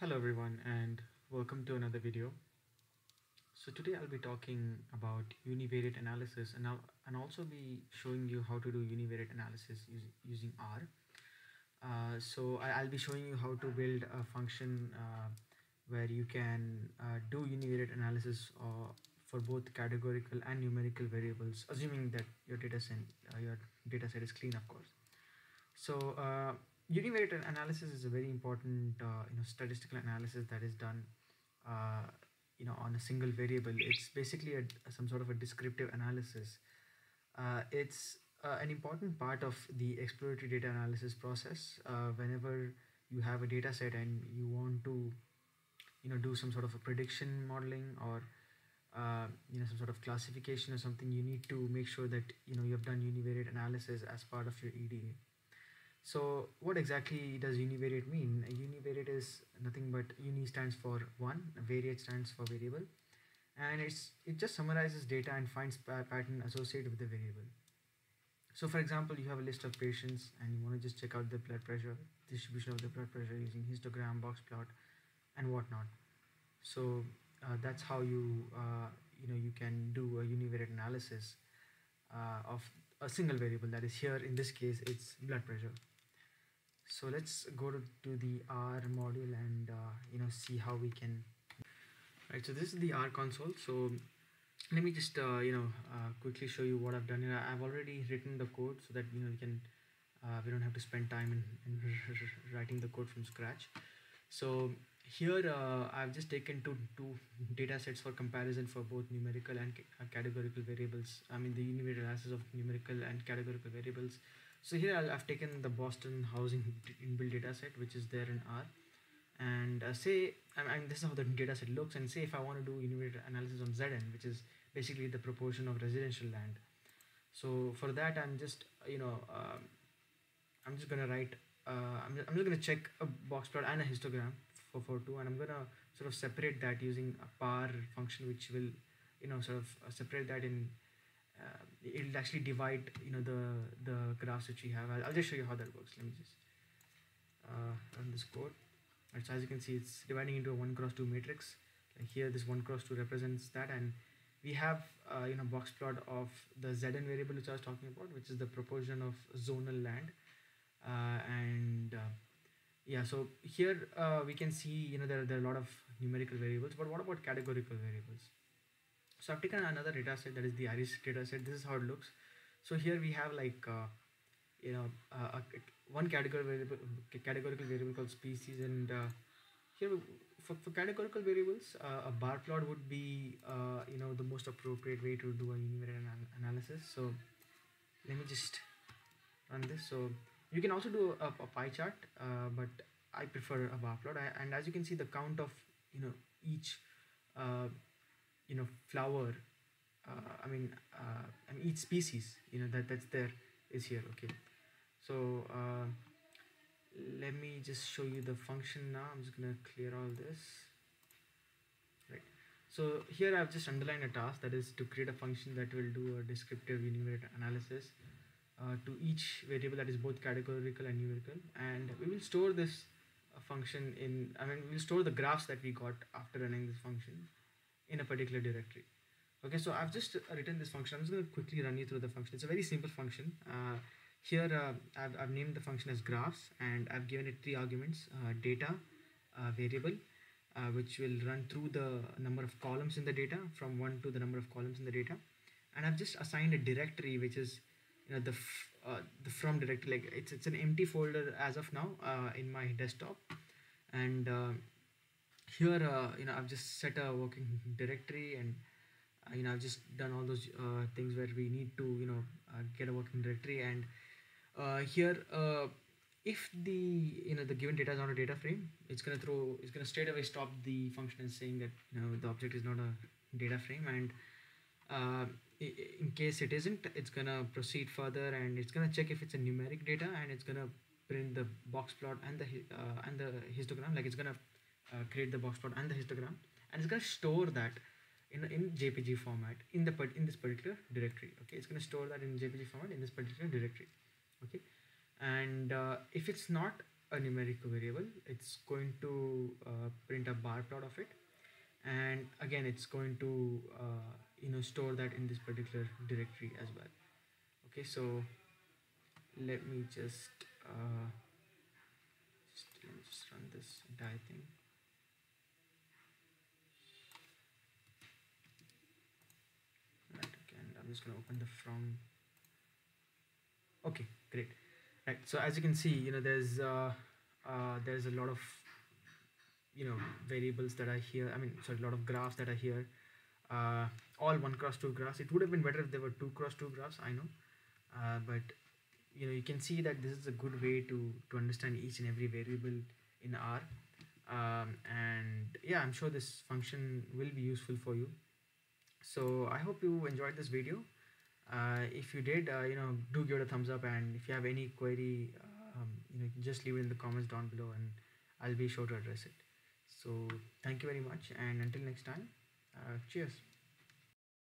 Hello everyone and welcome to another video. So today I'll be talking about univariate analysis and I'll and also be showing you how to do univariate analysis using, R. Uh, so I, will be showing you how to build a function uh, where you can uh, do univariate analysis uh, for both categorical and numerical variables assuming that your data set, uh, your data set is clean of course. So uh, univariate analysis is a very important uh, you know statistical analysis that is done uh, you know on a single variable. It's basically a, some sort of a descriptive analysis. Uh, it's uh, an important part of the exploratory data analysis process uh, whenever you have a data set and you want to you know do some sort of a prediction modeling or uh, you know some sort of classification or something you need to make sure that you know you have done univariate analysis as part of your EDA so what exactly does univariate mean? Univariate is nothing but uni stands for one, variate stands for variable, and it's it just summarizes data and finds pa pattern associated with the variable. So for example, you have a list of patients and you want to just check out the blood pressure, distribution of the blood pressure using histogram, box plot, and whatnot. So uh, that's how you uh, you know you can do a univariate analysis uh, of a single variable that is here in this case it's blood pressure so let's go to, to the R module and uh, you know see how we can right so this is the R console. So let me just uh, you know uh, quickly show you what I've done here. I've already written the code so that you know we can uh, we don't have to spend time in, in writing the code from scratch. So here uh, I've just taken two two data sets for comparison for both numerical and categorical variables I mean the univariate analysis of numerical and categorical variables so here i have taken the Boston housing inbuilt data set which is there in R. And uh, say I mean, this is how the data set looks. And say if I want to do univariate analysis on Zn which is basically the proportion of residential land. So for that I'm just you know um, I'm just gonna write uh, I'm, just, I'm just gonna check a box plot and a histogram for, for two. And I'm gonna sort of separate that using a par function which will you know sort of uh, separate that in uh, it'll actually divide you know the the graphs which we have. I'll, I'll, just show you how that works. Let me just uh, run this code. Right, so as you can see it's dividing into a 1 cross 2 matrix. Here this 1 cross 2 represents that. And we have uh, you know box plot of the zn variable which I was talking about which is the proportion of zonal land. Uh, and uh, yeah so here uh, we can see you know there, there are a lot of numerical variables. But what about categorical variables so I've taken another data set that is the iris data set this is how it looks. So here we have like uh, you know uh, one categorical variable categorical variable called species and uh, here for, for categorical variables uh, a bar plot would be uh, you know the most appropriate way to do a univariate anal analysis. So let me just run this. So you can also do a, a pie chart uh, but I prefer a bar plot. I, and as you can see the count of you know each you know flower uh, I mean uh, I mean each species you know that that's there is here okay. So uh, let me just show you the function now. I'm just gonna clear all this. Right. So here I've just underlined a task that is to create a function that will do a descriptive univariate analysis uh, to each variable that is both categorical and numerical. And we will store this uh, function in I mean we'll store the graphs that we got after running this function in a particular directory. Okay, so I've just written this function. I'm just going to quickly run you through the function. It's a very simple function. Uh, here uh, I've, I've, named the function as graphs and I've given it three arguments, uh, data, uh, variable, uh, which will run through the number of columns in the data from one to the number of columns in the data. And I've just assigned a directory, which is you know the uh, the from directory. Like it's it's an empty folder as of now in my desktop, and here uh, you know I've just set a working directory and uh, you know I've just done all those uh, things where we need to you know uh, get a working directory. And uh, here uh, if the you know the given data is not a data frame it's gonna throw it's gonna straight away stop the function and saying that you know the object is not a data frame. And in case it isn't it's gonna proceed further and it's gonna check if it's a numeric data and it's gonna print the box plot and the and the histogram. Like it's gonna uh, create the box plot and the histogram and it's going to store that in, in JPG format in the in this particular directory okay? It's going to store that in JPG format in this particular directory okay? And uh, if it's not a numerical variable it's going to uh, print a bar plot of it and again it's going to uh, you know store that in this particular directory as well okay? So let me just uh, just, let me just run this entire thing right just gonna open the from? Okay great. Right so as you can see you know there's uh, uh, there's a lot of you know variables that are here I mean sorry a lot of graphs that are here. Uh, all one cross two graphs. It would have been better if there were two cross two graphs I know. Uh, but you know you can see that this is a good way to to understand each and every variable in R. Um, and yeah I'm sure this function will be useful for you so I hope you enjoyed this video. Uh, if you did uh, you know do give it a thumbs up and if you have any query um, you know just leave it in the comments down below and I'll be sure to address it. So thank you very much and until next time uh, cheers